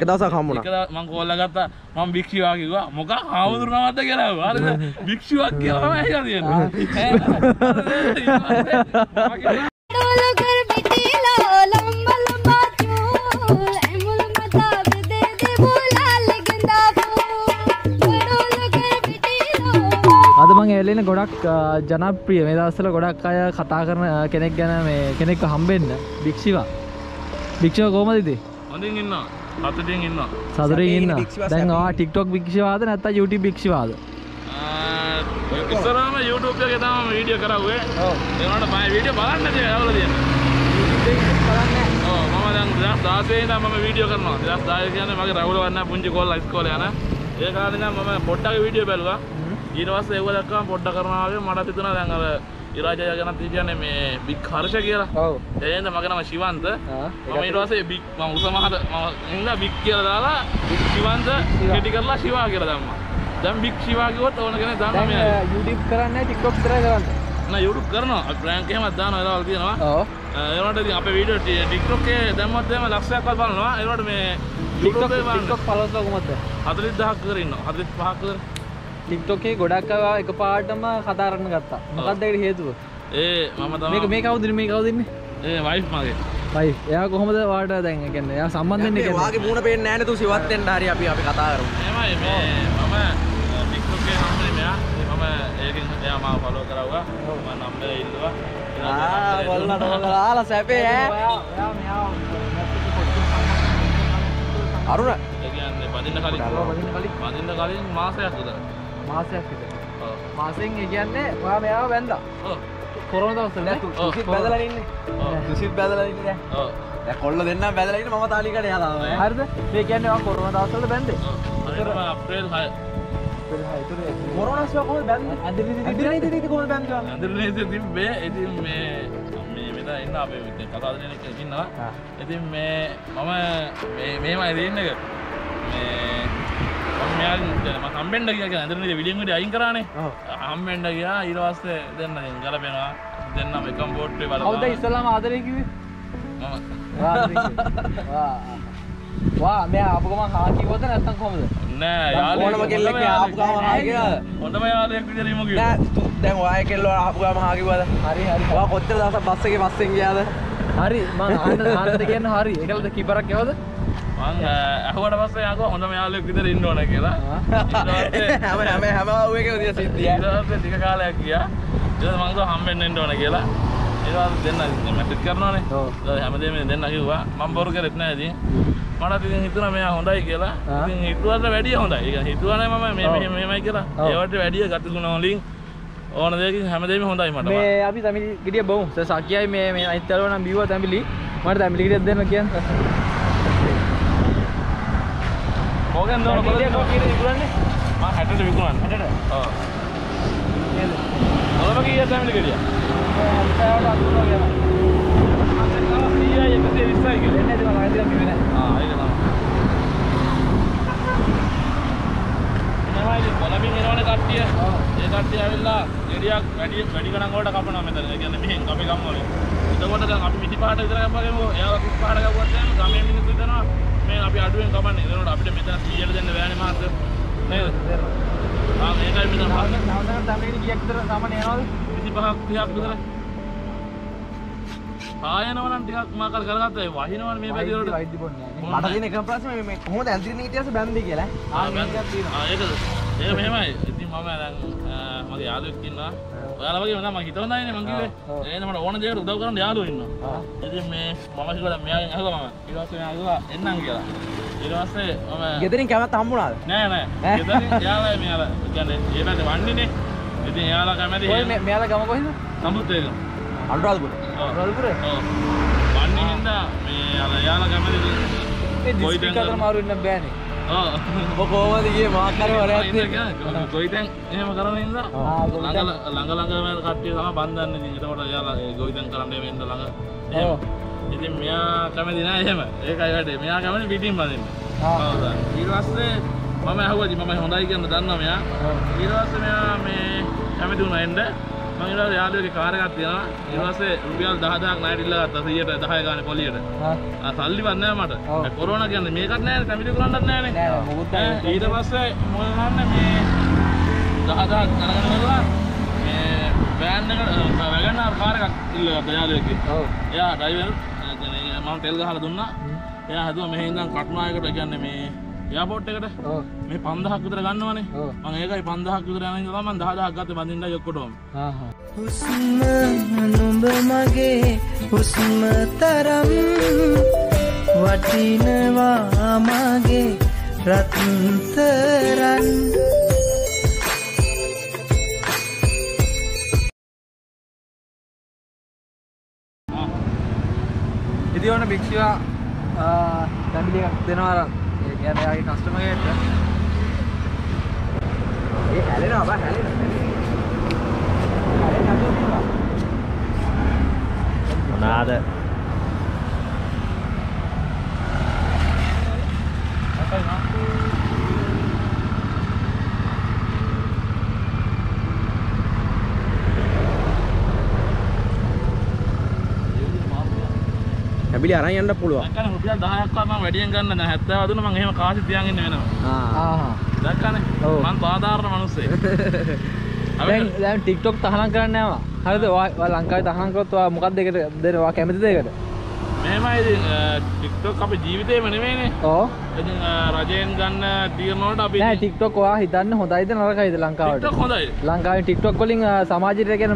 එක දවසක් හම්බුණා. එක දවස මම කෝල් ගත්තා මම භික්ෂුවා කිව්වා මොකක් හාමුදුරුවනවද කියලා. හරිද? භික්ෂුවක් කියලා මම හිතා තියෙනවා. අද මං එල්ලෙන ගොඩක් ජනප්‍රිය මේ දවස්වල ගොඩක් අය කතා කරන කෙනෙක් ගැන මේ කෙනෙක් හම්බෙන්න භික්ෂුවා. භික්ෂුව කොහමද ඉතින්? හොඳින් ඉන්නවා. හතටින් ඉන්නවා. සතුරින් ඉන්න සැපේ ඉන්න භික්ෂුවා දැන්. ආ ටික්ටොක් භික්ෂවාද නැත්නම් YouTube භික්ෂවාද? ඉස්සරම YouTube එකේ තමයි වීඩියෝ කරවුවේ. ඒනට මම වීඩියෝ බලන්න නැති ඇවල තියෙන්නේ. ඔව් මම දැන් 2016 ඉඳන් මම වීඩියෝ කරනවා. 2016 කියන්නේ මගේ රවුල වන්න පුංචි කොල්ලා ඉස්කෝලේ යන. ඒ කාලේ ඉඳන් මම පොඩ්ඩක් වීඩියෝ බැලුවා. ඊට පස්සේ ඒව දැක්කම පොඩ්ඩක් කරනවා වගේ මට හිතුණා දැන් අර ඉරාජය ගැන කියන්නේ මේ බිග් හර්ෂ කියලා ඔව් ඒ හින්දා මගේ නම ශිවන්ත මම ඊට පස්සේ බිග් මම උස මහත මම ඉඳලා බිග් කියලා දාලා ශිවන්ත කෙටි කරලා ශිවා කියලා දැම්මා දැන් බිග් ශිවා කිව්වොත් ඕන කෙනෙක් දාන්න මේ YouTube කරන්නේ TikTok විතරයි කරන්නේ YouTube කරනවා අපි ප්‍රෑන්ක් එහෙමත් දානවා ඒවල් තියෙනවා ඔව් ඒවට ඉතින් අපේ වීඩියෝ TikTok එකේ දැම්මත් එහෙම ලක්ෂයක්වත් බලනවා ඒවට මේ එකේ TikTok followers කොහොමද 40000ක් විතර ඉන්නවා 45ක් විතර TikTok එකේ ගොඩක් අය එකපාරටම කතා කරන්න ගත්තා. මොකක්ද ඒකට හේතුව? ඒ මම මේක තමයි මේ කවුද මේ කවුද ඉන්නේ? ඒ වයිෆ් මගේ. බයි එයා කොහොමද වාට දැන් ඒ කියන්නේ? එයා සම්බන්ධ වෙන්නේ මේ වාගේ මූණ පේන්නේ නැහැ නේ තු සිවත් වෙන්න හරි අපි අපි කතා කරමු. එහෙමයි මේ මම TikTok එකේ හම්බුනේ මෙයා ඉතින් මම ඒකෙන් එයා මාව follow කරවුවා. මම නම්බර් ඉල්ලුවා. ආ කොල්ලට ඔයාලා සැපේ ඈ. අරුණ. ඒ කියන්නේ බඳින්න කලින්. බඳින්න කලින්? බඳින්න කලින් මාසයක් විතර මාසයක් විතර ඔව් මාසෙන් ඒ කියන්නේ ඔයා මෙයාව වැන්දා ඔව් කොරෝනා දවස්වල නේ? තුසිත් බැදලා ඉන්නේ. ඔව් තුසිත් බැදලා ඉන්නේ දැන්. ඔව් දැන් කොල්ල දෙන්නම් බැදලා ඉන්නේ මම තාලි කඩේ හදානවා ඈ. හරිද මේ කියන්නේ ඔයා කොරෝනා දවස්වල බැන්දේ ඔව් අප්‍රේල් 6 කොරෝනා ස්ව කොහොමද බැන්නේ? ඇඳිරි නීති කොහොමද බැන්නේ? ඇඳුරනේ තිබ්බේ ඉතින් මේ මේ මෙතන ඉන්න අපේ විදිහට කතා දෙනෙක් ඉන්නවා. ඉතින් මේ මම මේ මේමයි දෙන්න එක මේ මම මෙයාගෙන් දැන් මම හම්බෙන්න ගියා කියලා. ඇඳුරනේ විලියම් වලදී අයින් කරානේ ඔව්. හම්බෙන්න ගියා ඊට පස්සේ දෙන්න දැන් ගලපෙනවා. දෙන්නම එකම බෝට්ටුවේ කවුද බලනවා ඉස්සලාම ආදරේ කිව්වේ? මම. වා ආදරේ කිව්වේ. වා වා මෙයා ආපු ගමන් හා කිව්වද නැත්නම් කොහමද? නෑ යාළුවෙක් කෙල්ලෙක් ආපු ගාම හා කියලා. හොඳම යාළුවෙක් විදිහට ඉමු කිව්වා. දැන් ඔයා කෙල්ලෝ ආපු ගාම හා කිව්වද? හරි හරි. ඔයා කොච්චර දවසක් බස් එකේ බස්සෙන් ගියාද? හරි මම ආනන්ද ආනන්ද කියන්න හරි. ඒකලද කීපරක් යවද මං ඇහුවට පස්සේ යාකෝ හොඳම යාළුවෙක් විදිහට ඉන්න ඕන කියලා. හැම හැම හැම ආවෙක විදිය සිද්ධිය. ඊට පස්සේ ටික කාලයක් ගියා. ඊට පස්සේ මං කිව්වා හම්බෙන්න එන්න ඕන කියලා. පස්සේ දෙන්න මැසේජ් කරනවානේ. ඔව්. හැමදේම දෙන්න කිව්වා. මම බොරු කරෙත් නෑ ඉතින්. මටත් ඉතින් හිතුණා මෙයා හොඳයි කියලා. ඉතින් හිතුවට වැඩිය හොඳයි. ඒ කියන්නේ හිතුවානේ මම මේ. මෙහෙම මෙහෙමයි කියලා. ඒවට වැඩිය ගතිගුණ වලින් ඕන දෙයකින් හැමදේම හොඳයි මට. මේ අපි තමිලි ගෙඩිය බමු. සකියයි මේ මේ අයිත්තලව නම් බිව්වා තැමිලි මට තැමිලි ගෙඩියක් දෙන්න කියන්න ගෙඩියක් කොහෙන්ද? කීයද විකුණන්නේ මම 60ට විකුණන්නේ? 60ට ඔව් නේද ඔලම කීයද ෆැමිලි ගෙඩිය අන්තයට අතුරු වගේ යනවා 100යි 120යි කියලා දෙන්නේ දෙම ළඟදී නම් කිව්වේ නෑ ආ ඒක තමයි එනවායි කොළඹින් එනවනේ කට්ටිය ඒ කට්ටිය ඇවිල්ලා ගෙඩියක්. වැඩි වැඩි ගණන් වලට කපනවා මෙතන ඒ කියන්නේ මෙහෙන් අපේ ගම් වලින් එතකොට දැන් අපි මිටි පහට විතර ගම්පගෙමු එයාලා කුස් පහට ගවුවත් දැන් ගමේ මිනිස්සු හිතනවා මේ අපි අඩුවෙන් කපන්නේ එතකොට අපිට මෙතන 100ට දෙන්න බෑනේ මාත් නේද ආ මේකයි මෙතන පහට නවතන තැමිලි කීයක් විතර සාමාන්‍ය යනවද 25ක් 30ක් විතර ආයනවා නම් ටිකක් මාකල් කරගත්තා ඒ වහිනවනේ මේ පැති වලට වෛද්‍ය පොන්නේ නෑ මට තියෙන එකම ප්‍රශ්නේ මේ- මේ කොහොමද ඇඳිරි නීතියස බැන්දේ කියලා. ආ මේකක් තියෙනවා. ආ ඒකද? ඒක මෙහෙමයි. ඉතින් මම දැන් මගේ යාළුවෙක් ඉන්නවා. ඔයාලා තමයි මම හිත හොඳයිනේ මං කිව්වේ. එහෙනම් මට ඕන දෙයකට උදව් කරන්න යාළුවෝ ඉන්නවා. ඉතින් මේ මම කිව්වා මෙයාගෙන් අහුවා මම. ඊට පස්සේ මෙයා කිව්වා එන්නම් කියලා. ඊට පස්සේ මම ගෙදරින් කැමත් හම්බුණාද? නෑ නෑ. ගෙදරින් යාළුවා මෙයාලා කියන්නේ ඒ පැත්තේ වන්නේනේ. ඉතින් එයාලා කැමති ඔය මේ- මෙයාලා ගම කොහෙද සමුත් ඒක. අනුරාධපුර. ඔව්. වන්නේ හින්දා මේ යාලා යාලා කැමති කොයි අතර මාරු වෙන්න බෑනේ ඔව්. ඔබ කොහොමද ගියේ? මාක් හරි වරයක් තියෙන ගොවිතැන් එහෙම කරන හින්දා ආ, ගොවිතැන්. ළඟ ළඟ ළඟ මේ කට්ටිය තමයි බන්දන්නේ ඉතින්. ඒකට එයාලා ඒ ගොවිතැන් කරන්න වෙන්න ළඟ. ඉතින් මෙයා කැමති නෑ එහෙම. ඒකයි වැඩේ මෙයා කැමති පිටින් බඳින්න. පස්සේ මම ඇහුවා ඉතින් මම හොඳයි කියන දන්නවා මෙයා. ඔව්. ඊට පස්සේ මෙයා මේ කැමති වුණා එන්න පස්සේ යාළුවෙක්ගේ කාර් එකක් තියෙනවා. ඊට පස්සේ රුපියල් 10000ක් ණයට ඉල්ලලා ගත්තා. 100ට 10 ගානේ පොලියට. ආ සල්ලිවත් නෑ මට. කොරෝනා කියන්නේ මේකත් නෑනේ. කැමිටි කරන්නත් නෑනේ. නෑ මොකුත් නැහැ. ඊට පස්සේ මොකද කරන්නේ? මේ 10000ක් අරගෙන ගිහලා මේ වෑන් එක වැගන් ආර් කාර් එකක් ඉල්ලගත්තා යාළුවෙක්ගේ. ඔව්. එයා ඩ්‍රයිවර් මම තෙල් ගහලා දුන්නා. එයා හදුවා මෙහෙ ඉඳන් කටුනායකට කියන්නේ මේ එයාපෝට් එකට ඔව්. මේ 5000ක් විතර ගන්නවනේ. මම ඒකයි 5000ක් විතර යන ඉඳලා මම 10000ක් ගත්තේ හා හා. හුස්ම නුඹ මගේ හුස්ම තරම් වටිනවා මගේ රත්තරන් ඉතින් ඔන්න භික්ෂුවා ෆැමිලි එකක් දෙනවා අර ඒ කියන්නේ එයාගේ කස්ටමර් කෙනෙක්ට ඒ හැලෙනවා බා හැලෙනවා. හැලෙන්නේ නැතුව තියෙනවා. හැබිලි අරන් යන්න පුළුවන්. දැක්කනේ රුපියල් 10ක් මම වැඩියෙන් ගන්න දැන් 70 දුන්න මම එහෙම කාසි තියන් ඉන්න වෙනවා. ආ. දැක්කනේ? ඔව්. මම සාධාරණ මිනිස්සෙක් දැන් දැන් TikTok තහනම් කරන්න යනවා. හරිද? ඔයා ලංකාවේ තහනම් කරොත් ඔයා මොකක්ද ඒකට දෙන්න ඔයා කැමතිද ඒකට මෙහෙමයි ඉතින් TikTok අපේ ජීවිතේම නෙමෙයිනේ. ඔව්. ඉතින් රජයෙන් ගන්න තීරණ වලට අපි නෑ TikTok ඔයා හිතන්නේ හොඳයිද නරකයිද ලංකාවට? TikTok හොඳයි. ලංකාවේ TikTok වලින් සමාජයට කියන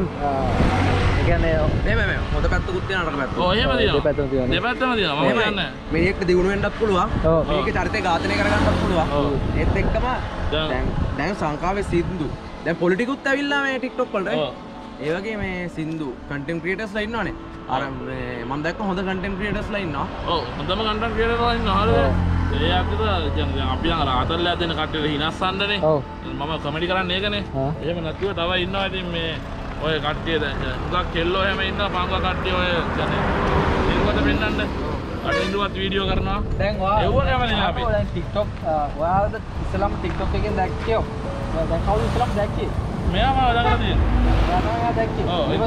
කියන්නේ මේ මේ මේ හොඳ පැත්තකුත් තියෙනවා නරක පැත්තකුත්. ඔව් එහෙම තියෙනවා දෙපැත්තම තියෙනවා. දෙපැත්තම තියෙනවා මම කියන්නේ මේකට දියුණු වෙන්නත් පුළුවන්. මේකේ චරිතය ඝාතනය කරගන්නත් පුළුවන්. ඔව්. ඒත් එක්කම දැන්- දැන් සංකාවේ සින්දු. දැන් පොලිටිකුත් ඇවිල්ලා මේ TikTok වලට. ඔව්. ඒ වගේ මේ සින්දු කන්ටෙන්ට් ක්‍රියේටර්ස්ලා ඉන්නවනේ. අර මේ මම දැක්ක හොඳ කන්ටෙන්ට් ක්‍රියේටර්ස්ලා ඉන්නවා. ඔව් හොඳම කන්ටන්ට් ක්‍රියේටර්ලා ඉන්නවා ඒ අපිට අපි අර ආතල්ලයක් දෙන කට්ටියට හිනස්සන්නනේ ඔව් මම කමෙඩි කරන්නේ ඒකනේ. එහෙම නැතුව තව ඉන්නවා ඉතින් මේ ඔය කට්ටිය හුඟක් කෙල්ලෝ එහෙම ඉන්නවා පංගුව කට්ටිය ඔය කියන්නේ. නිර්ගත පෙන්නන්න? අටින්දුවත් වීඩියෝ කරනවා. දැන් ඔයා එව්ව කැමති නෑ අපි. අ, ඔයාද ඉස්සලම TikTok එකෙන් දැක්කේ ඔව්. දැන් කවුද ඉස්සලම දැක්කේ? මෙයා මාව පස්සේ-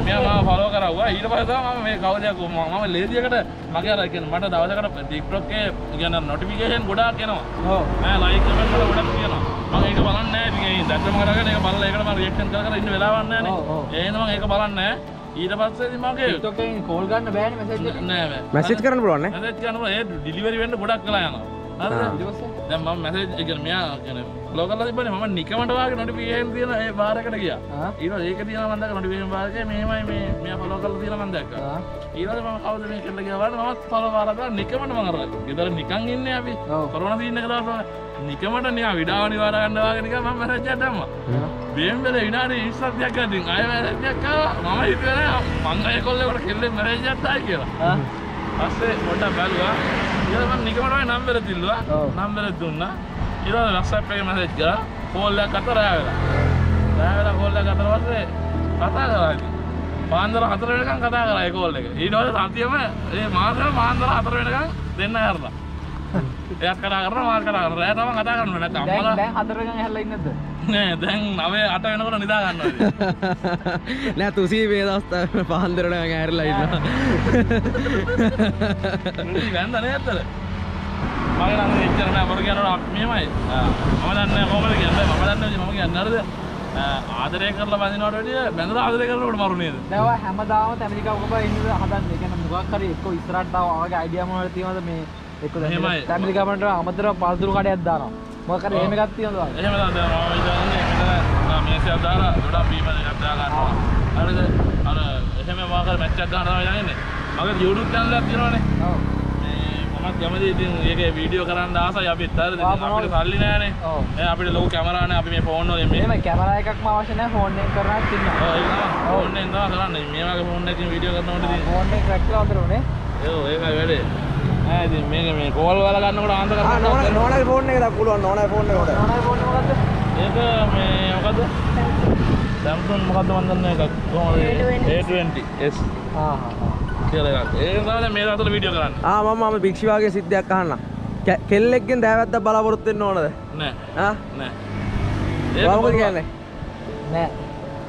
මෙයා මාව ෆලෝ කරවුවා ඊට පස්සේ තමයි මම මේ කවුදයක් මම ලේසියකට මගේ අර කියන්නේ මට දවසකට TikTok එකේ කියන්නේ නොටිෆිකේෂන් ගොඩාක් එනවා. ඔව්. නෑ ලයික් කමෙන්ට් වල ගොඩක් තියෙනවා මම ඒක බලන්නේ නෑ දැක්කම කරගෙන ඒක බලලා ඒකට මම රියැක්ෂන් කර කර ඉන්න වෙලාවක් නෑනේ. ඒ මම ඒක බලන්නේ නෑ ඊට පස්සේ ඉතින් මගේ TikTok එකෙන් කෝල් ගන්න බෑනේ මැසේජ් නෑ නෑ. මැසේජ් කරන්න පුළුවන් නේ? මැසේජ් කරනවා ඒ ඩිලිවරි වෙන්න ගොඩක් වෙලා යනවා මම මැසේජ් ඒ කියන්නේ මෙයා කියන්නේ ෆලෝ කරලා තිබ්බනේ මම නිකමට වාගේ නොටිෆිකේෂන් තියෙන ඒ බාර් එකට ගියා. ආ. ඊට පස්සේ ඒක තියෙනවා මම දැක්ක නොටිෆිකේෂන් බාර් එකේ මෙහෙමයි මේ මෙයා කරලා මම දැක්කා. ආ. ඊළඟ මම කවුද මේ කියලා ගියා බලන්න මමත් ෆලෝ කරලා දාලා නිකමට මම අර ගෙදර නිකන් ඉන්නේ අපි. කොරෝනා එක දාලා නිකමට නිකන් විඩාව නිවාර ගන්න වාගේ නිකන් මම මැසේජ් එකක් දැම්මා. බේම්බල විනාඩි 20ක් දෙයක් ගතින් ආයෙ මැසේජ් එකක් ආවා. මම හිතුවේ නෑ මං අය කොල්ලෙකුට එකක් ආයි කියලා. පස්සේ පොඩ්ඩක් බැලුවා. ඊට මම නිකමට ඔය නම්බර ඔව්. නම්බර දුන්නා. WhatsApp එකේ මැසේජ් කරා කෝල් එකක් අතර රෑ වෙලා. රෑ වෙලා කෝල් එකක් අතර පස්සේ කතා කරා ඉතින්. පාන්දර 4 වෙනකන් කතා කරා ඒ කෝල් එක. ඊට පස්සේ සතියම ඒ මාසෙම පාන්දර 4 වෙනකන් දෙන්න හැරලා. එයාත් කතා කරනවා මාත් කතා කරනවා. රෑ තමයි කතා කරන්නේ නැත්නම් අම්මලා දැන් හතර ගන් ඇහැල්ලා ඉන්නද නෑ දැන් 9 8 වෙනකොට නිදා ගන්නවා. නෑ තුසී මේ දවස් පහන්දරට ඇරලා ඉන්නවා. වැන්ද නේ ඇත්තද? මගේ නම් එච්චර නෑ බර කියනවා මෙහෙමයි. මම දන්නේ කොහොමද කියන්නේ මම දන්නේ මම කියන්නේ හරිද? ආදරය කරලා බඳිනවට වැඩිය බැඳලා ආදරය කරනකොට මරු නේද? දැන් ඔයා හැමදාම ඇමරිකාවක බා ඉන්න හදන්නේ. ඒ කියන්නේ මොකක් හරි එක්ක ඉස්සරහට තව ඔයාගේ අයිඩියා මොනවද තියෙනවද මේ එක්ක එහෙමයි. ඇමරිකාවට අමතරව පළතුරු කඩයක් දානවා. හරි එහෙම එකක් තියෙනවද ඔයාගේ? එහෙම තමයි මම ඉතින් මෙතන මේසයක් දාලා ගොඩක් බීම එකක් දා ගන්නවා. හරිද? අර එහෙම හරි මැච් එකක් ගන්න තමයි යන්නේ. මගේ YouTube channel එකක් තියෙනවනේ. ඔව්. මමත් කැමති ඉතින් ඒකේ වීඩියෝ කරන්න ආසයි අපිත් හරිද? අපිට? සල්ලි නෑනේ. ඔව්. ඒ අපිට ලොකු කැමරා නෑ අපි මේ ෆෝන් වලින් මේ එහෙම කැමරා එකක්ම අවශ්‍ය නැහැ ෆෝන් එකෙන් කරනත් ඉන්නවා. ඔව් ඒක තමයි ෆෝන් එකෙන් තමයි කරන්නේ. මේ වගේ ෆෝන් එකකින් වීඩියෝ කරනකොට ඉතින් ෆෝන් එක ක්‍රැක් කරලා හොඳට උනේ. ඒකෝ ඒකයි වැඩේ. ඉතින් මේක මේ කෝල් වල ගන්නකොට ආන්ත ආ නෝන කරනවා. නෝනගේ ෆෝන් එක දාන්න පුළුවන් නෝනගේ ෆෝන් එක උඩ. මොනවද ෆෝන් මොකද්ද? ඒක මේ මොකද්ද? Samsung මොකද්ද මන් දන්නේ එකක් කොහොමද? A20s ආ ආ ආ. කියලා එකක්. ඒක තමයි මේ දවස්වල වීඩියෝ කරන්නේ. ආ මම මම භික්ෂුවාගේ සිද්ධියක් අහන්න. කැ- කෙල්ලෙක්ගෙන් දෑවැද්දක් බලාපොරොත්තු වෙන්න ඕනද? නෑ ආ? නෑ. ඔයා මොකද කියන්නේ? නෑ.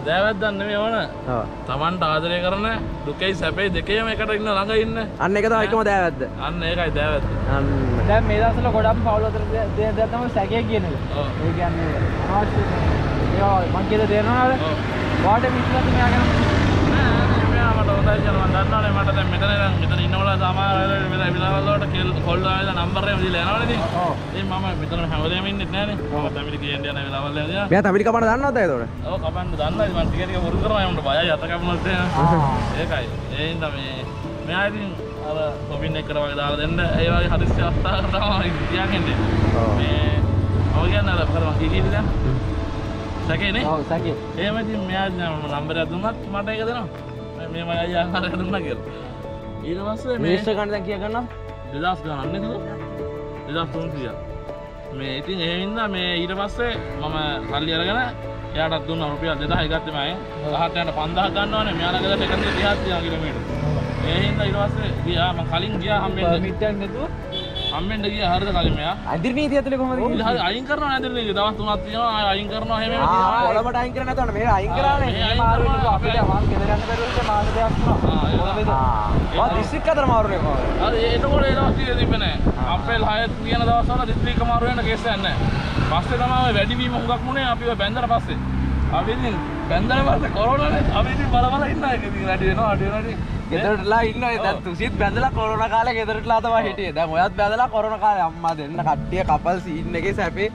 දෑවැත්දන්න මේ ඕන ඔව්. තමන්ට ආදරය කරන දුකයි සැපයි දෙකේම එකට ඉන්න ළඟ ඉන්න අන්න එක තමයි එකම දෑවැද්ද අන්න ඒකයි දෑවැත්ද අන්න දැන් මේ දවස්වල ගොඩක් පවුල් අතර දෙයක් දෙයක් තමයි සැකය කියන එක. ඔව්. ඒ කියන්නේ අනවශ්‍ය ඒවා මං කියලා තේරෙනවද? ඔව්. වාට විශ්වාස මෙයා මම දන්නවනේ මට දැන් මෙතන ඉඳන් මෙතන ඉන්නකොට සමහර වෙලාවට වෙලා විලාවල් වලට කෙල් කොල්ල ආවද නම්බර් එක දීලා යනවනේ ඉතින්. මම මෙතන හැමදේම ඉන්නෙත් නෑනේ. මම තමිලි කියන්න යන වෙලාවල් යනවා. මෙයා තමිලි කපන්න දන්නවද ඒතකොට ඔව් කපන්න දන්නයි මම ටික ටික වරු කරනවා මට බයයි අත එහෙම. ඒකයි. ඒ හින්දා මේ මෙයා ඉතින් අර කොපින් එකට වගේ දාලා දෙන්න ඒ වගේ හදිස්සි අවස්ථාවකට තමයි තියාගන්නේ. ඔව්. මේ ඔය කියන්නේ අර කරම කිකිල්ල. සැකේනේ. ඔව් සැකේ. එහෙම ඉතින් මෙයා නම්බරයක් දුන්නත් මට ඒක දෙනවා. මේ මම අයියා ආහාරයක් දුන්නා කියලා. ඊට පස්සේ මේ මිනිස්ටර් ගන්න දැන් කිය ගන්නවා? දෙදස් ගණන්න දෙදස් තුන්සිය මේ ඉතින් ඒහින්ද මේ ඊට පස්සේ මම සල්ලි අරගෙන එයාටත් දුන්න රුපියල් දෙදා එකත්තමයි හටයන පන්දහ ගන්නවන. මෙයාලකද එකද තිහත්තිය කිලමට ඒහින්ද ඉරවස්සේ ගියාම කලින් ගියා හම්බෙන්ට පර්මිට් එකක් නැතුව හම්බෙන්ට ගිය හරිද කලින් මෙයා අදිරි නීතිය ඇතුලේ කොහමද කියන්නේ? හරි අයින් කරනවා නැතිනේ දවස් තුනක් තියෙනවා අයින් කරනවා එහෙම එහෙම. ඔලමට අයින් කරන්නේ නැතවනේ. මේ අයින් කරානේ. මේ මාරු වෙනවා අපිට අපිට. මං ගෙදර යන්න බැරුව මාස දෙකක් වුණා. ආ, දිස්ත්‍රික් අතර මාරුනේ කොහොමද? අර එතකොට ඒ දවස් ටික තිබෙන්නේ අප්‍රේල් 6 කියන දවස්වල දිස්ත්‍රික්ක මාරු වෙන කේස් එකක් නැහැ. පස්සේ තමයි වැඩිවීම හුඟක් වුණේ අපි ඔය බැන්දර පස්සේ. අපි ඉතින් බැන්දර පස්සේ කොරෝනානේ අපි ඉතින් බල බල ඉන්නා ඉතින් වැඩි වෙනවා අඩු වෙනවා. ගෙදරටලා ඉන්නවා දැන් තුසිත් බැඳලා කොරෝනා කාලේ ගෙදරටලා තමයි හිටියේ දැන් ඔයත් බැඳලා කොරෝනා කාලේ අම්මා දෙන්න කට්ටිය කපල් සීන් එකේ සැපේ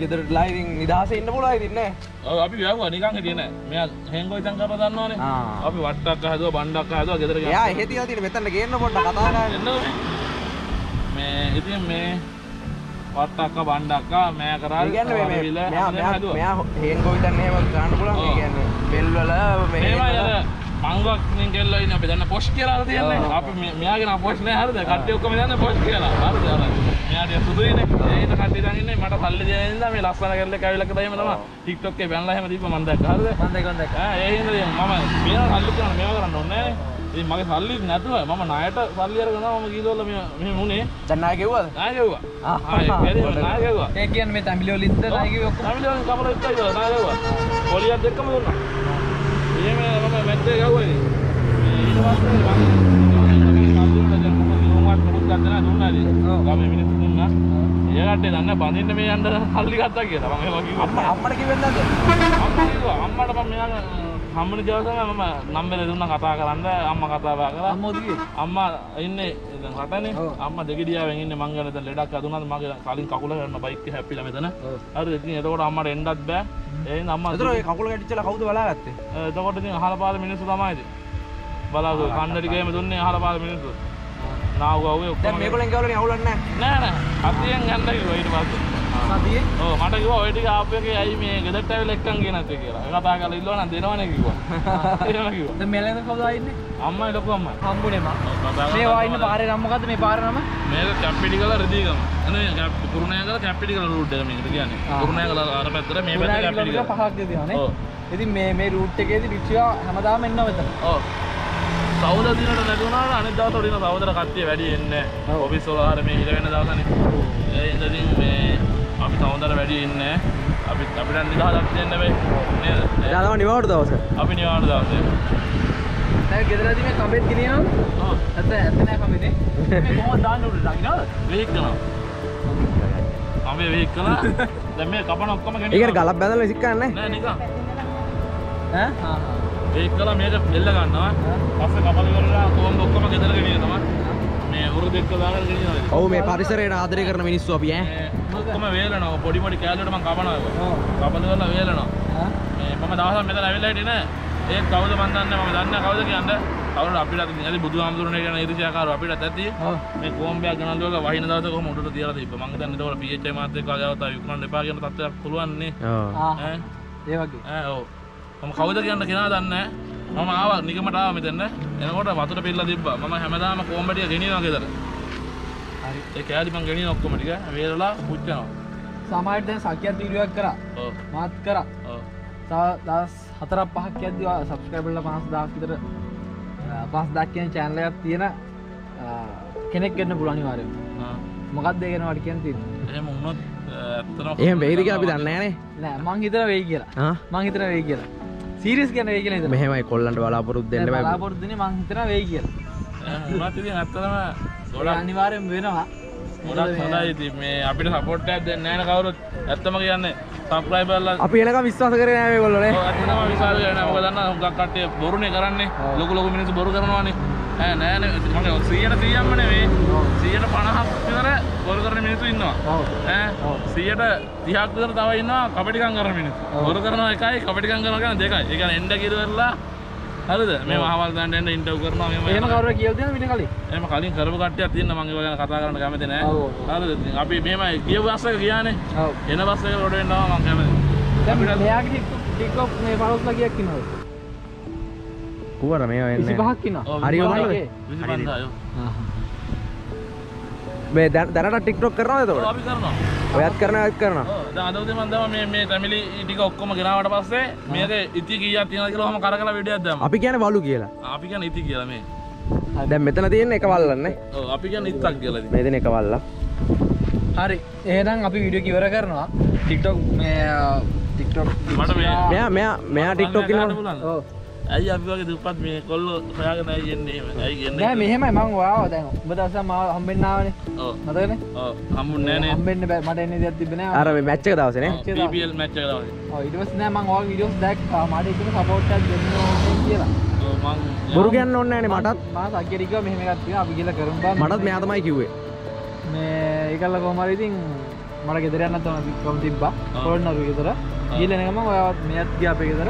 ගෙදරටලා ඉතින් නිදහසේ ඉන්න පුළුවන් ඉතින් නේ ඔව් අපි වැව්වා නිකන් හිටියේ නෑ. මෙයා හෙන්ගෝ ඉතින් කරලා දන්නවනේ. අපි වට්ටක් හදුවා බණ්ඩක් හදුවා ගෙදර ගියා. එහෙ තියලා තියෙන මෙතන ගේන්න පොඩ්ඩක් කතා කරන්න එන්න. මේ ඉතින් මේ වට්ටක්ක බණ්ඩක්ක මෑ කරා විල මෙයා හේන් ගොවිතැන් එහෙම ගන්න පුළුවන් ඒ. කියන්නේ බෙල් වල මේ මේවා අර මංගක් නින් කෙල්ලෝ ඉන්නේ අපි දන්න පොෂ් කියලා තියන්නේ. අපි මෙ- මෙයාගේ නම් පොෂ් නෑ හරිද? කට්ටිය ඔක්කොම දන්නේ පොෂ් කියලා. හරිද? අර මෙයාට සුදුයිනේ. ඒ ඉන්න කට්ටිය දැන් ඉන්නේ මට සල්ලි දෙන නිසා මේ ලස්සන කෙල්ලෙක් ඇවිල්ලා කළා එහෙම තමයි. TikTok එකේ බැනලා එහෙම දීප මම දැක්කා. හරිද? මං දෙකක් ඒ හින්දා මම මෙයා සල්ලි කරන මේවා කරන්න ඕනේ නෑනේ. ඉතින් මගේ සල්ලි නැතුව මම ණයට සල්ලි අරගෙන මම ගිහලා මේ මෙහෙම උනේ. දැන් නාය ගෙව්වද ණය ගෙව්වා. ආ. ඒ ණය ගෙව්වා. ඒ කියන්නේ මේ තමිලි වලින්ද නායකයෝ ඔක්කොම තමිලෙන් කපල ඉස්සයි ණය ගෙව්වා. පොලියක් දෙකම දුන්නා. එහෙම මම මැද්දේ ගව්වා ඉතින්. ඊට පස්සේ ගමේ මිනිස්සු දුන්නා. ඒකට දන්න බඳින්න මේ යන්න සල්ලි ගත්තා කියලා. මම ඒවා කිව්වා. අම්මා අම්මට කිව්වෙත් නැද්ද අම්මා කිව්වා අම්මට මම මෙයාගේ හම්බෙන දවසම මම නම්බරේ දුන්නා කතා කරන්න අම්මා කතා බහ කරා. අම්මෝදිගේ අම්මා ඉන්නේ දැන් රටනේ. අම්මා දෙගිඩියාවෙන් ඉන්නේ මං ගැන දැන් ලෙඩක් අදුනත් මගේ කලින් කකුල ගන්න බයික් එක හැප්පිලා මෙතන. හරිද? ඉතින් එතකොට අම්මට එන්නත් බෑ. ඒ හින්දා අම්මා එතන ඔය කකුල ගැටිච්චලා කවුද බලාගත්තේ? එතකොට ඉතින් අහල පාල මිනිස්සු තමයි ඉතින්. බලාගෝ කන්න ටික එහෙම දුන්නේ අහල පාල මිනිස්සු නාව ගව්වේ ඔක්කොම දැන් මේගොල්ලන් ගෙවලනේ අවුලක් නැහැ. නෑ නෑ. අතියෙන් යන්න කිව්වා ඊට පස්සේ. සතියේ? ඔව් මට කිව්වා ඔය ටික ආපු එකේ ඇයි මේ ගෙදරට ඇවිල්ලා එක්කන් ගියේ නැත්තේ කියලා. කතා කරලා ඉල්ලුවා නම් දෙනවනේ කිව්වා. එහෙම කිව්වා. දැන් මෙලෙන්ද කවුද ආන්නේ අම්මයි ලොකු අම්මයි. හම්බුනේ මං. ඔව්, කතා කරලා මේ වා ඉන්න තමයි. පාරේ නම මොකද්ද මේ පාර නම? මේක කැප්පිටිකල රෙදීගම. එනේ කුරුණෑගල කැප්පිටිකල රූට් එක මේකට කියන්නේ. කුරුණෑගල අර පැත්තට මේ පැත්ත පුරාණ කිලෝමීටර් කැප්පිටිකල පහක් දෙදියානේ ඔව්. ඉතින් මේ මේ රූට් එකේදී වික්ෂියා හැමදාම එන්න මෙතන ඔව් සෞද දිනට නැතුණාට අනිත් දවස් වල දින සෞදට කට්ටිය වැඩි එන්නේ. නැහැ ඔෆිස් වල ආර මේ ඉර වෙන දවසනේ. ඒ ඉතින් මේ අපි සෞදට වැඩි එන්නේ නැහැ අපි අපිට නිදහසක් දෙන්න බෑ. නේද? එදා තමයි නිවාඩු දවස. අපි නිවාඩු දවසේ. දැන් ගෙදරදී මේ කඹෙත් ගෙනියනවා. ඔව්. ඇත්ත ඇත්ත නෑ කඹෙනේ මේ කොහොමද දාන්න උඩ දකින්නවද? වෙහික්කනවා අපි වෙහික්කලා දැන් මේ කපන ඔක්කොම ගෙනියනවා. ගලක් බැඳලා විසික් කරන්නේ. නෑ නිකන්. ඈ? හා හා වෙහික්කලා මේක එල්ල ගන්නවා. පස්සේ කපල කරලා කොහොමද ඔක්කොම ගෙදර ගෙනියනවා. මේ උරු දෙක දාගෙන ගෙනියනවා. ඔව් මේ පරිසරයට ආදරය කරන මිනිස්සු අපි ඈ. මේ ඔක්කොම වේලනවා. පොඩි පොඩි කෑල්ලට මම කපනවා ඒක. කපල කරලා වේලනවා. මේ මම දවසක් මෙතන ඇවිල්ලා හිටියේ නෑ. ඒත් කවුද මන් දන්නේ මම දන්නේ කවුද කියන්නේ. කවුරුද අපිට ඉතින් බුදුහාමුදුරනේ කියන ඉරිසියාකාරව අපිට ඇති. මේ කොම්බයක් ගණන් වල වහින දවස කොහොම උඩට තියලා තිබ්බ? මම හිතන්නේ ඒතකොට PHI මාත් එක්ක ආවතා විකුණන්න එපා කියන තත්ත්වයක් පුළුවන් නේ ආ ඈ. ඒ වගේ. ඈ ඔව් මම කවුද කියන්න කෙනා දන්නේ නෑ මම ආවා නිකමට ආවා මෙතන එනකොට වතුර පිරලා තිබ්බා. මම හැමදාම කොම්බටිය ගෙනියනවා ගෙදර. හරි. ඒ කෑලි මං ගෙනියන ඔක්කොම ටික වේලලා පුච්චනවා. සමහරට දැන් සකියක් වීඩියෝයක් කරා. ඔව්. මාත් කරා. ඔව්. දවස් හතරක් පහක් යද්දි සබස්ක්‍රයිබර්ලා 50000ක් විතර අ, 50000ක් කියන channel එකක් තියෙන කෙනෙක් වෙන්න පුළුවන් අනිවාර්යයෙන්. ආ මොකක්ද ඒ ගැන වට කියන්න තියෙන්නේ? එහෙම වුණොත් ඇත්තටම එහෙම වෙයිද කියලා අපි දන්නේ නැහනේ නෑ. මං හිතන වෙයි කියලා. ආ මං හිතන වෙයි කියලා. සීරිස් ගැන වේ කියලා මෙහෙමයි කොල්ලන්ට බලාපොරොත්තු දෙන්න බෑ. බලාපොරොත්තුනේ මං හිතනවා වෙයි කියලා. උනත් ඉතින් ඇත්තටම ගොඩක් අනිවාර්යෙන් වෙනවා. ගොඩක් හොඳයි ඉතින් මේ අපිට සපෝට් එකක් දෙන්නේ නැහැ නේ කවුරුත්. ඇත්තම කියන්නේ සබ්ස්ක්‍රයිබර්ලා අපි එනකම් විශ්වාස කරේ නෑ මේගොල්ලෝ නේ. ඔව් ඇත්තම විශාල වෙනවා මොකද දන්නා හුඟක් කට්ටිය බොරුනේ කරන්නේ. ලොකු ලොකු මිනිස්සු බොරු කරනවානේ නෑනේ මම 100ට 100ක්ම නෙවෙයි 150ක් විතර බොරු කරන මිනිස්සු ඉන්නවා 100ට 30ක් විතර තව ඉන්නවා කපටිකම් කරන මිනිස්සු බොරු කරනවා එකයි කපටිකම් කරනවා කියන්නේ දෙකයි ඒ කියන්නේ එන්න කිරවලා හරිද මේ මහවල් දාන්න එන්න ඉන්ටර්වයුව කරනවා මෙහෙම එහෙම. කවුරු කියලා දෙනවද මිට කලින් එහෙම කලින් කරපු කට්ටියක් තියෙනවා මම ඒව ගැන කතා කරන්න කැමති නෑ. හරිද අපි මෙහෙමයි කියපු බස් එක ගියානේ එන බස් එක රොඩ වෙන්නවා මම කැමති දැන් මෙයාගේ ටික්ටොක් මේ පරස්ලා ගියක් ඉන්නවද කුවර මේවා එන්නේ 25ක් ඉන්නවා. හරි. හොඳයි. විසිපන්දා, යෝ. මේ දැන්- දැනට ටික්ටොක් කරනවද එතකොට? අපි කරනවා. ඔයත් කරනවා ඒත් කරනවා. ඔව්, දැන් අද උදේ මම දැම්මා මේ මේ ෆැමිලි ටික ඔක්කොම ගෙනාවට පස්සේ මේක ඉති කීයක් තියෙනවද කියලා ඔහම කරකලා වීඩියෝයක් දැම්මා. අපි කියන්නේ වලු කියලා. අපි කියන්නේ ඉති කියලා මේ. දැන් මෙතන තියෙන එක වල්ලන්නේ ඔව් අපි කියන්නේ ඉත්තක් කියලා ඉතින්. මේ දෙන එක වල්ලා හරි. එහෙනම් අපි වීඩියෝ කිවර කරනවා. ටික්ටොක් මේ ටික්ටොක් මට මේ මෙයා මෙයා මෙයා ටික්ටොක් පුළුවන්ද? ඔව් ඇයි අපි වගේ දුප්පත් මේ කොල්ලෝ හොයාගෙන ඇයි එන්නේ? එහෙම? ඇයි එන්නේ නෑ මෙහෙමයි මං ඔයාව දැන්. ඔබ දවසක් මාව හම්බෙන්න ආවනේ. ඔව්. මතකනේ ඔව්. හම්බුන්නේ නෑනේ හම්බෙන්න බෑ. මට එන්නේ දෙයක් තිබ්බේ නෑ. අර මේ මැච් එක දවසේ නේ. PPL මැච් එක දවසේ. ඔව් ඊට පස්සේ නෑ මං ඔයාගේ වීඩියෝස් දැක්කා. මට ඒක සපෝට් එකක් දෙන්න ඕනේ කියලා. මං බොරු කියන්න ඕනේ නෑනේ මටත්. මම සක්කියට කිව්වා මෙහෙම එකක් තියෙනවා අපි ගිහලා කරමු බං. මටත් මෙයා තමයි කිව්වේ. මේ ඒකල්ල කොහම හරි ඉතින් මට ගෙදර යන්න තමයි කොම් තිබ්බා. ආ. පොළොන්නරු ගෙදර. ගිහලා එනකම ඔයාවත් මෙයත් ගියා අපේ ගෙදර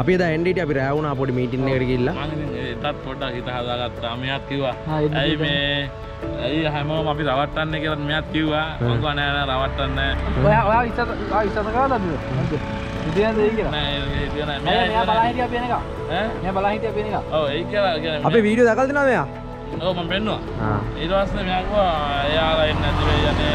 අපි එදා එන්ඩීට අපි රෑ වුණා පොඩි මීටින් එකකට ගිහිල්ලා. මං ඉතින් ඒකත් පොඩ්ඩක් හිත හදාගත්තා. මෙයාත් කිව්වා ආ, එන්න ඇයි. මේ ඇයි හැමෝම අපි රවට්ටන්නේ කියලා මෙයාත් කිව්වා. මං කිව්වා නෑ නෑ රවට්ටන්නේ ඔයා ඔයා ඉස්සත අපි? එනකම් ඈ? මෙයා බලා හිටියා අපි එනකම් ඔව් ඒක කියලා කියන්නේ අපේ වීඩියෝ දැකලා තිනවද මෙයා. ඔව් මම පෙන්නුවා. ආ ඊට පස්සේ මෙයා කිව්වා එයාලා එන්නේ නැති වෙයි යන්නේ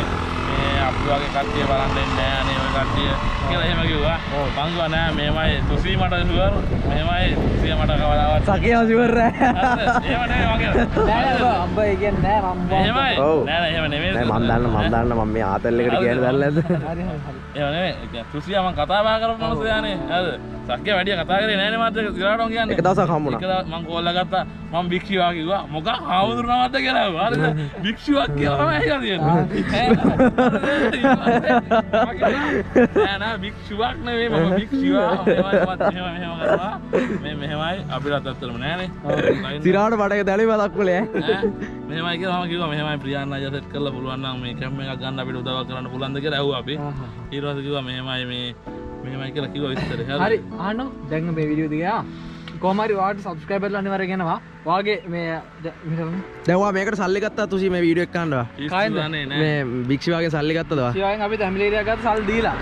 මේ අපි වගේ කට්ටිය බලන්න එන්නේ නෑනේ ඔය කට්ටිය කියලා එහෙම කිව්වා. මං කිව්වා නෑ මෙහෙමයි. තුසී මට ෂුවර් මෙහෙමයි. තුසිය මට කවදාවත් සකේ හසිවර රෑ හරිද? එහෙම නෙවෙයි මගේ නෑ නෑ අම්බ ඒ කියන්නේ නෑ මම එහෙමයි ඔව්. නෑ නෑ එහෙම නෙමෙයි. නෑ මන් දන්න මන් දන්න මම මේ ආතල් එකට කියන්නේ දන්නේ නැද්ද හරි. හරි හරි එහෙම නෙමෙයි. ඒ කියන්නේ තුසියා මං කතා බහ කරපු මනුස්සයානේ. හරිද? සක්කේ වැඩිය කතා කරේ නෑනේ මාත් ඉරාටම කියන්නේ. එක දවසක් හම්බුණා. එක දවස් මං කෝල් ගත්තා මං භික්ෂුවා කිව්වා මොකක් ආවුදුරනවද කියලා. හරිද? භික්ෂුවක් කියලා තමයි ඇහිලා තියෙන්නේ නෑ නෑ භික්ෂුවක් නෙවෙයි මම භික්ෂුවා මේ මෙහෙමයි අපිට ඇත්තටම නෑනේ සිරාට බඩක දැලි බලක් වලේ ඈ, මෙහෙමයි ප්‍රියාන්න අයියා සෙට් කරලා පුළුවන් මේ කැම් එකක් ගන්න අපිට උදව් කරන්න පුළුවන්ද කියලා ඇහුවා අපි. කිව්වා මෙහෙමයි මේ මෙහෙමයි කියලා කිව්වා විස්තර. හරි. ආනු දැන් මේ වීඩියෝ දිගා කොහමරි වාට සබස්ක්‍රයිබර්ලා අනිවාර්යෙන් එනවා වාගේ මේ ද- මෙතන දැන්වා මේකට සල්ලි ගත්තා තුසි මේ වීඩියෝ එක ගන්නවා. කායින්ද? ඉස්සුදානේ නෑ මේ භික්ෂුවගේ සල්ලි ගත්තදවා සියයෙන් අපි තැමිලේරියක් ගත්ත සල් දීලා.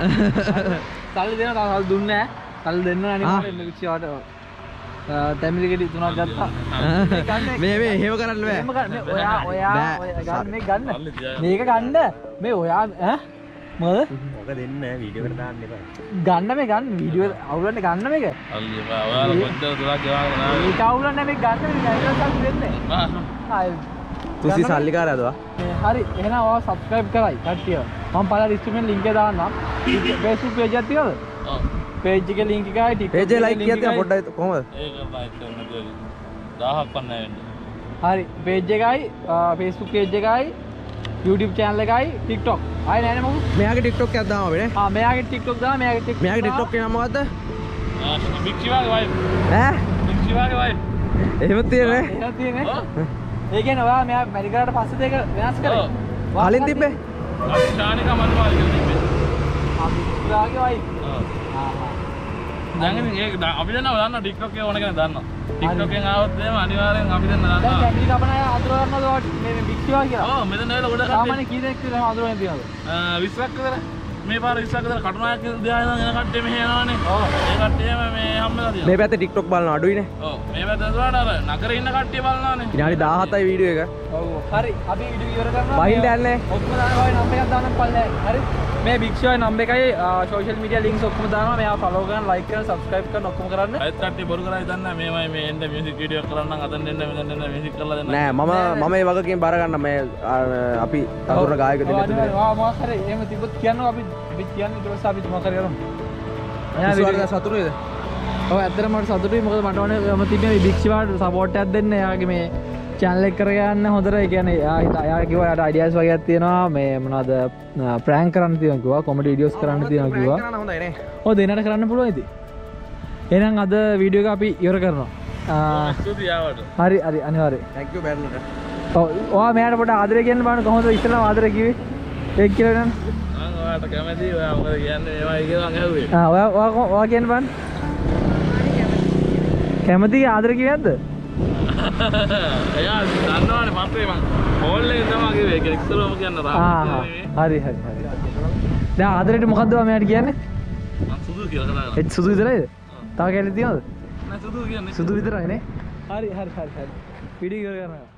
සල්ලි දෙනවා තාම සල් දුන්නේ සල් දෙන්න වික්ෂියාට තැමිලිගෙඩි තුනක් ගත්තා. මේ මේ එහෙම කරන්න බෑ. ඔයා ඔයා ගන්න. මේක ගන්න. මේ ඔයා ඈ මොකද ඕක දෙන්න? වීඩියෝ එකට දාන්න එපා. ගන්න මේ ගන්න. වීඩියෝ අවුලන්න ගන්න මේක. ඔයාලා කොච්චර දුරක් ගෙවාගෙන ආවේ. මේක අවුලන්න මේ ගන්න මේ බා ආයි. තුසි සල්ලිකාරයදවා මේ හරි එහෙනම් ඔයා සබස්ක්‍රයිබ් කරයි කට්ටිය. මම පළලා ඩිස්ක්‍රිප්ෂන් ලින්ක් එක දාන්නම්. Facebook page එකක් තියනද ඔව්. Page එකේ link එකයි ලයික් link කියත් එකයි. පොඩ්ඩයි කොහමද? ඒක ලයික් කරන්න කියලා 1000ක් පන්න වෙන්නේ. හරි page එකයි Facebook page එකයි YouTube channel එකයි TikTok. ආයි නෑනේ මොකද මෙයාගේ ටික්ටොක් එකක් දාම අපිනේ. ආ මෙයාගේ TikTok දාන්න මෙයාගේ TikTok මෙයාගේ ටික්ටොක් එක නම මොකද්ද? ආ භික්ෂුවාගේ වයිෆ් ඈ? භික්ෂුවාගේ වයිෆ් එහෙම තියෙන්නේ එහෙනම් තියෙන්නේ ඔව් ඒ කියන්නේ ඔයා මෙයා මැරිකාට පස්සේ දෙක වෙනස් කරේ. ඔව්. කලින් තිබ්බේ? අපි ශානිකා මල්වාල් කියලා තිබ්බේ. ආ වික්‍රාගේ වයි ඔව් ආ ආ. දැන් දා- අපි දෙන්නව දන්නවා TikTok එක ඕන කෙනෙක් දන්නවා. TikTok එකෙන් ආවොත් එහෙම අනිවාර්යෙන් අපි දෙන්න දැන් දන්නවා. ෆැමිලි කපන අය අඳුර ගන්නවද ඔයාට මේ මේ වික්ෂිවා කියලා. ඔව් මෙතන ඇවිල්ලා ගොඩක් සාමාන්‍ය කී දෙනෙක් කියලා අඳුරගෙන තියනවද? 20ක් විතර මේ පාර 20ක් විතර කටුනායක දිහා ඉඳන් එන කට්ටිය මෙහෙ යනවානේ. ඔව්. ඒ කට්ටියම මේ හම්බෙලා තියෙනවා මේ පැත්තේ ටික්ටොක් බලන අඩුයිනේ. ඔව්. මේ පැත්ත ඇතුළට අර නගරේ ඉන්න කට්ටිය බලනවානේ. විනාඩි 17යි වීඩියෝ එක. ඔව්. හරි. අපි වීඩියෝ ඉවර කරනවා. බහින්න මේ- යන්නේ. ඔක්කොම දානවා. ඔය නම්බර් එකක් දාන්න පල්ලේ. හරි. මේ වික්ෂෝයි නම්බර් එකයි. සෝෂල් මීඩියා ලින්ක්ස් ඔක්කොම දානවා. මෙයා ෆලෝ කරන්න ලයික් කරන්න සබ්ස්ක්‍රයිබ් කරන්න ඔක්කොම කරන්න. අයත් කට්ටිය බොරු කරයි දන්නේ මේමයි මේ එන්න මියුසික් වීඩියෝ කරන්න අතන එන්න මෙතන එන්න මියුසික් කරලා දෙන්න. නෑ මම මම ඒ වගකීම් බාර ගන්න. මේ ආ, අපි අඳුර ගායක දෙන්න ඔව් මොකක් හරි එහෙම තිබ්බොත් කියන්න අපි අපි කියන්නේ පස්සේ අපි විශ්වාස වීඩියෝ- සතුරුද ඔව් ඇත්තටම මට සතුටුයි. මොකද මට ඕනේ මම තිබ්බේ බික්ෂිවාට සපෝට් එකක් දෙන්න. එයාගේ මේ එක කරගන්න හිතා එයා කිව්වා එයාට ideas වගේක් තියෙනවා. මේ මොනවද prank කරන්න තියෙනවා comedy videos කරන්න තියෙනවා ඔව් දෙන්නට කරන්න පුළුවන් ඉතින්. එහෙනම් අද වීඩියෝ එක අපි ඉවර කරනවා. හරි you බැලුනට ඔව් මෙයාට පොඩ්ඩක් ආදරේ කියන්න බලන්න කොහොමද ඉස්සෙල්ලාම ආදරේ කිව්වේ ඔයාලට කැමතියි ඔයා මොකද කියන්නේ ඒවා කියලා මං ඇහුවේ ආ ඔයා ඔයා ඔයා කියන්න බලන්න කැමති ආදර කිව්වේ නැද්ද එයා දන්නවනේ පස්සේ මං කෝල් එකෙන් තමයි කිව්වේ ඒක ඉස්සරවම කියන්න. හරි හරි හරි දැන් ආදරේට මොකද්ද මෙයාට කියන්නේ මං සුදු කියලා කතා කරා එත් සුදු විතරයිද තව කැලේ තියනවද නෑ සුදු කියන්නේ සුදු විතරයි නේ හරි හරි හරි හරි ඉවර කරනවා